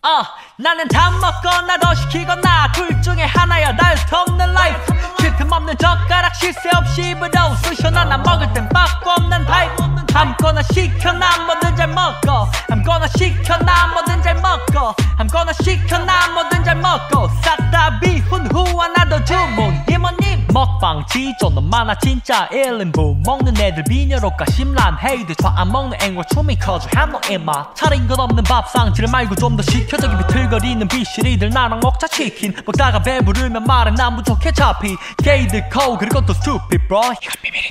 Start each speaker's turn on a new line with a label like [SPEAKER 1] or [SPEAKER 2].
[SPEAKER 1] 어, 나는 다 먹거나 더 시키거나 둘 중에 하나야. 날 덮는 라이프 쉴틈 없는 젓가락 쉴새 없이 입으로 쑤셔 나. 먹을 땐 빠꾸 없는 타입 아무거나 시켜 나 뭐든 잘 먹고 아무거나 시켜 나 뭐든 잘 먹고 아무거나 시켜 나 먹방 지존은 많아 진짜 1인분 먹는 애들 비녀로가 심란 헤이드. 좌안 먹는 앵월 춤이 커져. 한노 입맛 차린 것 없는 밥상질 말고 좀 더 시켜 저기 비틀거리는 비실이들 나랑 먹자 치킨. 먹다가 배부르면 말은 난 부족해 차피. 게이들 코 그리고 또 스투피 bro 이건 비밀인데